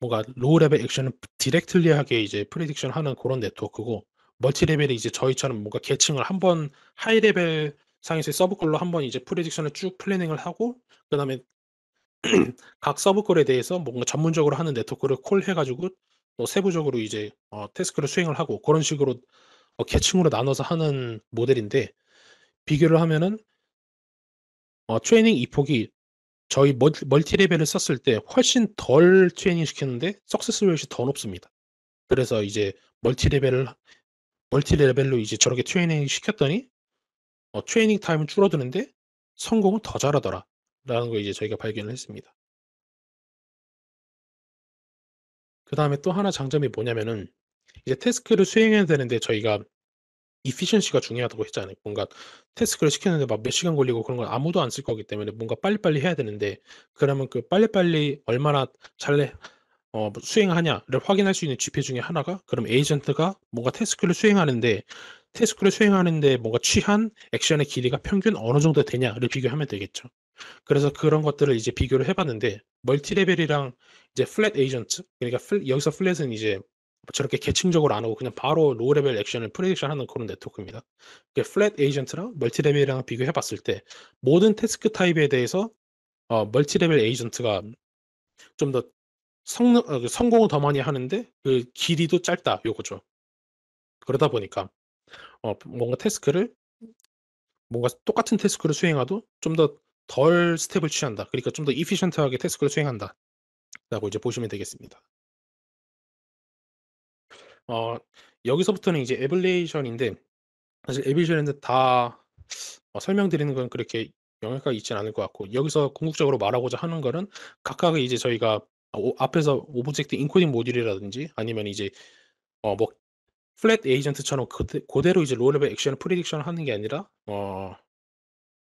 뭔가 low level action을 directly하게 이제 prediction 하는 고런 네트워크고 multi level이 이제 저희처럼 뭔가 계층을 1번 high level 상에서의 sub goal로 1번 이제 prediction을 쭉 planning을 하고 그 다음에 <clears throat> 각 sub goal에 대해서 뭔가 전문적으로 하는 네트워크를 call해 가지고 뭐 세부적으로 이제 어 task를 수행을 하고 고런 식으로 어 계층으로 나눠서 하는 모델인데 비교를 하면은 어 트레이닝 epoch이 저희 multi level을 썼을 때 훨씬 덜 트레이닝 시켰는데 rate이 더 높습니다. 그래서 이제 multi level을 multi level로 이제 저렇게 트레이닝 시켰더니 어 트레이닝 타임은 줄어드는데 성공은 더 잘하더라 라는 걸 이제 저희가 발견을 했습니다. 그 다음에 또 하나 장점이 뭐냐면은 이제 task를 수행해야 되는데 저희가 efficiency가 중요하다고 했잖아요. 뭔가 task를 시켰는데 막 몇 시간 걸리고 그런 건 아무도 안 쓸 거기 때문에 뭔가 빨리빨리 해야 되는데 그러면 그 빨리빨리 얼마나 잘해 어 뭐 수행하냐를 확인할 수 있는 지표 중에 하나가 그럼 에이전트가 뭔가 task를 수행하는데 task를 수행하는데 뭔가 취한 action의 길이가 평균 어느 정도 되냐를 비교하면 되겠죠. 그래서 그런 것들을 이제 비교를 해 봤는데 multi level이랑 이제 flat 에이전트 그러니까 플 여기서 flat은 이제 저렇게 계층적으로 안 하고 그냥 바로 low level action을 prediction 하는 그런 네트워크입니다. 그 flat 에이전트랑 multi level이랑 비교해 봤을 때 모든 task 타입에 대해서 어 multi level 에이전트가 좀 더 성능 어 그 성공을 더 많이 하는데 그 길이도 짧다 요거죠. 그러다 보니까 어 뭔가 task를 뭔가 똑같은 task를 수행해도 좀 더 덜 스텝을 취한다. 그러니까 좀더 efficient하게 task를 수행한다. 라고 이제 보시면 되겠습니다. 어 여기서부터는 이제 ablation인데 사실 ablation인데 다 어 설명드리는 건 그렇게 영양가 있진 않을 것 같고 여기서 궁극적으로 말하고자 하는 거는 각각의 이제 저희가 오 앞에서 object encoding module이라든지 아니면 이제 어 뭐 flat 에이전트처럼 그대 고대로 이제 level action을 prediction을 하는 게 아니라 어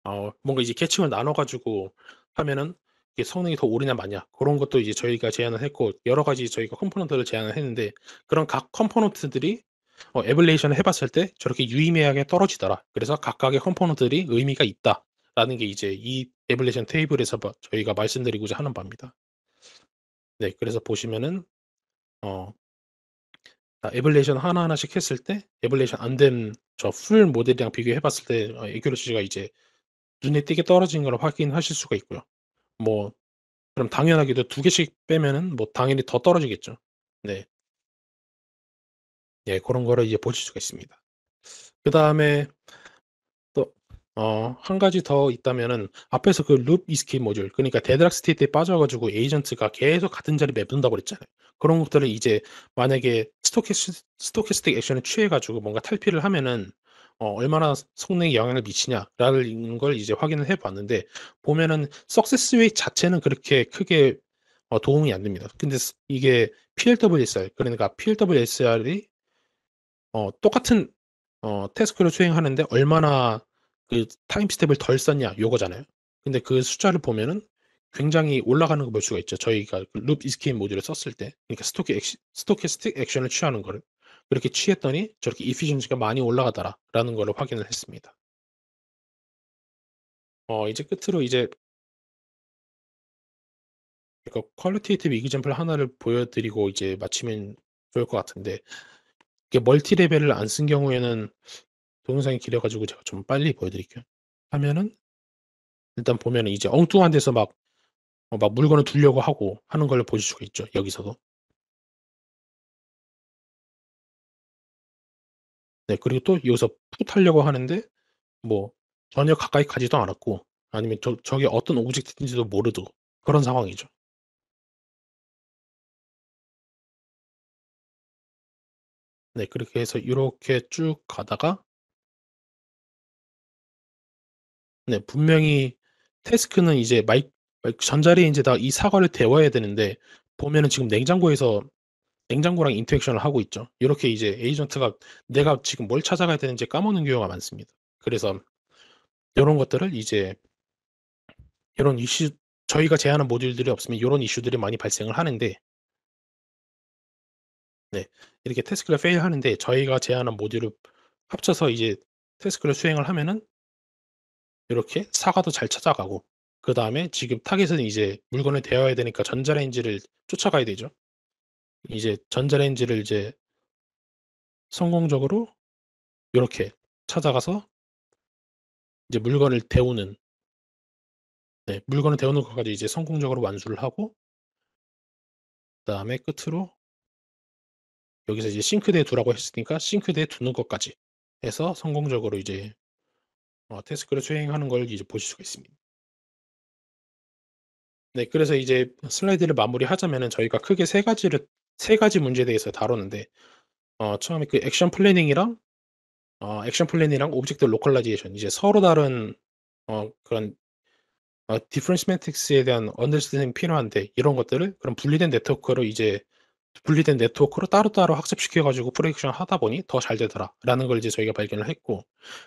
어 뭔가 이제 계층을 나눠 가지고 하면은 이게 성능이 더 오르냐 마냐 고런 것도 이제 저희가 제안을 했고 여러 가지 저희가 component를 제안을 했는데 그런 각 component들이 어 ablation을 해 봤을 때 저렇게 유의미하게 떨어지더라. 그래서 각각의 component들이 의미가 있다라는 게 이제 이 ablation table에서 봐 저희가 말씀드리고자 하는 바입니다. 네 그래서 보시면은 어 아 ablation 하나하나씩 했을 때 ablation 안 된 저 full model이랑 비교해 봤을 때 어 accuracy가 이제 눈에 띄게 떨어지는 걸 확인하실 수가 있고요. 뭐 그럼 당연하게도 2 개씩 빼면은 뭐 당연히 더 떨어지겠죠. 네. 예 고런 거를 이제 보실 수가 있습니다. 그 다음에 또 어1 가지 더 있다면은 앞에서 그 loop escape module 그러니까 deadlock state에 빠져 가지고 에이전트가 계속 같은 자리에 맴돈다고 그랬잖아요. 그런 것들을 이제 만약에 스토캐스 stochastic action을 취해 가지고 뭔가 탈피를 하면은 어 얼마나 성능에 영향을 미치냐라는 걸 이제 확인을 해 봤는데 보면은 success rate 자체는 그렇게 크게 어 도움이 안 됩니다. 근데 스 이게 PLWSR 그러니까 PLWSR이 어 똑같은 어 task를 수행하는데 얼마나 그 time step을 덜 썼냐 요거잖아요. 근데 그 숫자를 보면은 굉장히 올라가는 걸 볼 수가 있죠. 저희가 그룹 escape 모듈을 썼을 때. 그러니까 액시 stochastic action을 취하는 거를. 그렇게 취했더니 저렇게 efficiency가 많이 올라가더라라는 거를 확인을 했습니다. 어 이제 끝으로 이제 그러니까 qualitative example 하나를 보여드리고 이제 마치면 좋을 것 같은데 multi level을 안 쓴 경우에는 동영상이 길어 가지고 제가 좀 빨리 보여드릴게요. 하면은 일단 보면은 이제 엉뚱한 데서 막 어 막 물건을 두려고 하고 하는 걸 보실 수가 있죠, 여기서도. 네 그리고 또 여기서 put 하려고 하는데 뭐 전혀 가까이 가지도 않았고 아니면 저 저게 어떤 object인지도 모르고 그런 상황이죠. 네 그렇게 해서 요렇게 쭉 가다가 네 분명히 task는 이제 마이 마이 전자레인지에다가 이 사과를 데워야 되는데 보면은 지금 냉장고에서 냉장고랑 interaction을 하고 있죠. 요렇게 이제 에이전트가 내가 지금 뭘 찾아가야 되는지 까먹는 경우가 많습니다. 그래서 요런 것들을 이제 요런 이슈 저희가 제안한 모듈들이 없으면 요런 이슈들이 많이 발생을 하는데 네. 이렇게 task가 fail 하는데 저희가 제안한 모듈을 합쳐서 이제 task를 수행을 하면은 요렇게 사과도 잘 찾아가고 그다음에 지금 타겟은 이제 물건을 데워야 되니까 전자레인지를 쫓아가야 되죠. 이제 전자레인지를 이제 성공적으로 요렇게 찾아가서 이제 물건을 데우는 네 물건을 데우는 것까지 이제 성공적으로 완수를 하고 그다음에 끝으로 여기서 이제 싱크대에 두라고 했으니까 싱크대에 두는 것까지 해서 성공적으로 이제 어 태스크를 수행하는 걸 이제 보실 수가 있습니다. 네 그래서 이제 슬라이드를 마무리하자면은 저희가 크게 3 가지를 3 가지 문제에 대해서 다뤘는데 어 처음에 그 action planning이랑 어 action planning이랑 object localization 이제 서로 다른 어 그런 어 difference matrix에 대한 understanding이 필요한데 이런 것들을 그런 분리된 네트워크로 이제 분리된 네트워크로 따로따로 학습시켜 가지고 projection을 하다 보니 더 잘 되더라라는 걸 이제 저희가 발견을 했고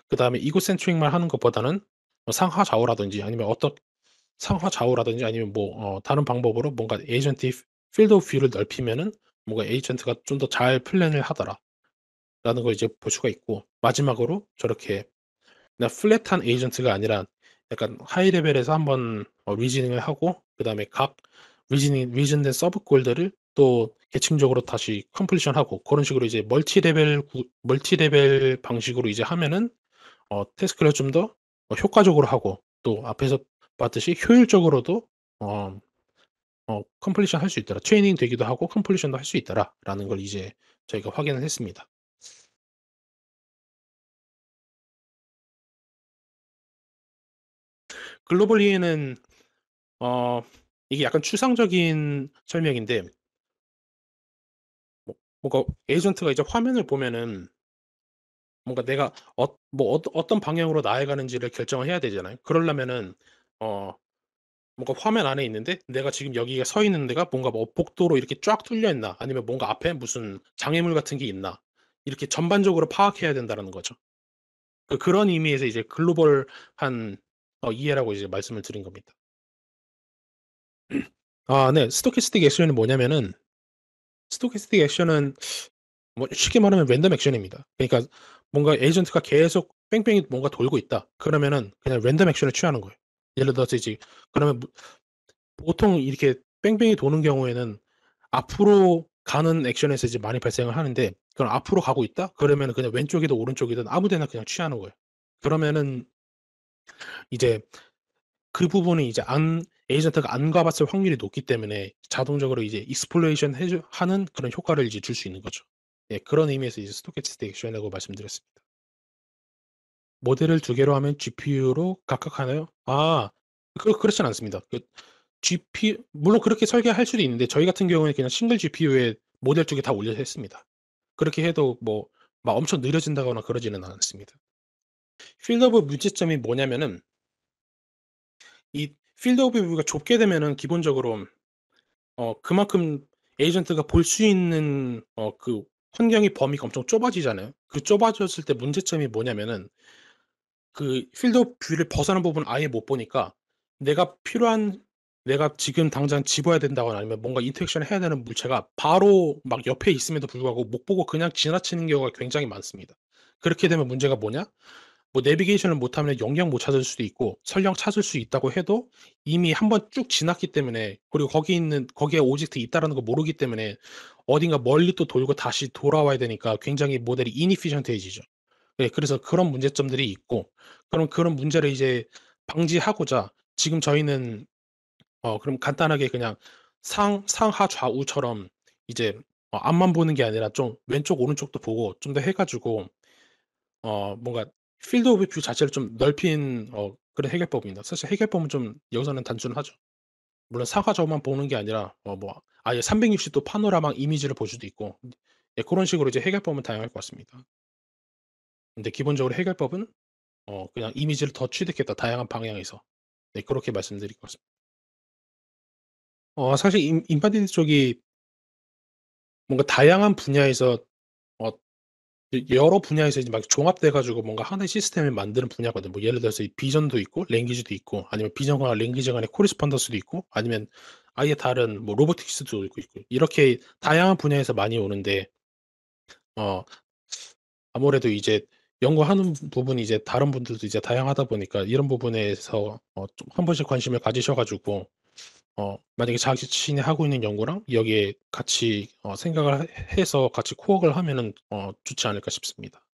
그 다음에 egocentric만 하는 것보다는 뭐 상하 좌우라든지 아니면 어떤 상하 좌우라든지 아니면 뭐 어 다른 방법으로 뭔가 에이전트 field of view를 넓히면은 뭔가 에이전트가 좀 더 잘 플랜을 하더라라는 걸 이제 볼 수가 있고 마지막으로 저렇게 그냥 flat한 에이전트가 아니라 약간 high level에서 한번 어 reasoning을 하고 그 다음에 각 reasoning reason된 sub goal들을 또 계층적으로 다시 completion하고 그런 식으로 이제 multi level 구 multi level 방식으로 이제 하면은 어 task를 좀더어 효과적으로 하고 또 앞에서 봤듯이 효율적으로도 어 어 completion 할 수 있더라. 트레이닝 되기도 하고 completion도 할 수 있더라라는 걸 이제 저희가 확인을 했습니다. globally에는 어 이게 약간 추상적인 설명인데 뭐 뭔가 에이전트가 이제 화면을 보면은 뭔가 내가 어 뭐 어떠 어떤 방향으로 나아가는지를 결정을 해야 되잖아요. 그러려면은 어 뭔가 화면 안에 있는데 내가 지금 여기에 서 있는 데가 뭔가 뭐 복도로 이렇게 쫙 뚫려 있나 아니면 뭔가 앞에 무슨 장애물 같은 게 있나 이렇게 전반적으로 파악해야 된다라는 거죠. 그 그런 의미에서 이제 글로벌한 어 이해라고 이제 말씀을 드린 겁니다. <clears throat> 아 네. 스토캐스틱 액션이 뭐냐면은 스토캐스틱 액션은 뭐 쉽게 말하면 랜덤 액션입니다. 그러니까 뭔가 에이전트가 계속 뺑뺑이 뭔가 돌고 있다. 그러면은 그냥 랜덤 액션을 취하는 거예요. 예를 들어서 이제 그러면 뭐 보통 이렇게 뺑뺑이 도는 경우에는 앞으로 가는 액션에서 이제 많이 발생을 하는데 그럼 앞으로 가고 있다? 그러면은 그냥 왼쪽이든 오른쪽이든 아무 데나 그냥 취하는 거예요. 그러면은 이제 그 부분은 이제 안 에이전트가 안 가 봤을 확률이 높기 때문에 자동적으로 이제 exploration 하는 그런 효과를 이제 줄 수 있는 거죠. 예 그런 의미에서 이제 stochastic action이라고 말씀드렸습니다. 모델을 2 개로 하면 GPU로 각각 하나요? 아 그 그렇진 않습니다. 그 GPU 물론 그렇게 설계할 수도 있는데 저희 같은 경우에는 그냥 싱글 GPU에 모델 2개다 올려서 했습니다. 그렇게 해도 뭐 막 엄청 느려진다거나 그러지는 않았습니다. field of 문제점이 뭐냐면은 이 field of view가 좁게 되면은 기본적으로 어 그만큼 에이전트가 볼 수 있는 어 그 환경의 범위가 엄청 좁아지잖아요. 그 좁아졌을 때 문제점이 뭐냐면은 그 field of view를 벗어난 부분을 아예 못 보니까 내가 필요한 내가 지금 당장 집어야 된다거나 아니면 뭔가 interaction을 해야 되는 물체가 바로 막 옆에 있음에도 불구하고 못 보고 그냥 지나치는 경우가 굉장히 많습니다. 그렇게 되면 문제가 뭐냐? 뭐 내비게이션을 못하면 영영 못 찾을 수도 있고 설령 찾을 수 있다고 해도 이미 1번쭉 지났기 때문에 그리고 거기 있는 거기에 object 있다라는 걸 모르기 때문에 어딘가 멀리 또 돌고 다시 돌아와야 되니까 굉장히 모델이 inefficient해지죠. 네 그래서 그런 문제점들이 있고 그럼 그런 문제를 이제 방지하고자 지금 저희는 어 그럼 간단하게 그냥 상 상하 좌우처럼 이제 어 앞만 보는 게 아니라 좀 왼쪽 오른쪽도 보고 좀 더 해 가지고 어 뭔가 field of view 자체를 좀 넓힌 어 그런 해결법입니다. 사실 해결법은 좀 여기서는 단순하죠. 물론 좌우만 보는 게 아니라 어 뭐 아예 360도 파노라마 이미지를 볼 수도 있고 예 고런 식으로 이제 해결법은 다양할 것 같습니다. 근데 기본적으로 해결법은 어 그냥 이미지를 더 취득했다 다양한 방향에서. 네 그렇게 말씀드릴 것 같습니다. 어 사실 임 embodied 쪽이 뭔가 다양한 분야에서 어 여 여러 분야에서 이제 막 종합돼 가지고 뭔가 하나의 시스템을 만드는 분야거든요. 뭐 예를 들어서 이 비전도 있고 language도 있고 아니면 비전과 language 간의 correspondence도 있고 아니면 아예 다른 뭐 robotics도 있고 있고 이렇게 다양한 분야에서 많이 오는데 어 아무래도 이제 연구하는 부 부분이 이제 다른 분들도 이제 다양하다 보니까 이런 부분에서 어 좀 한 번씩 관심을 가지셔 가지고 어 만약에 자신이 하고 있는 연구랑 여기에 같이 어 생각을 해 해서 같이 코웍을 하면은 어 좋지 않을까 싶습니다.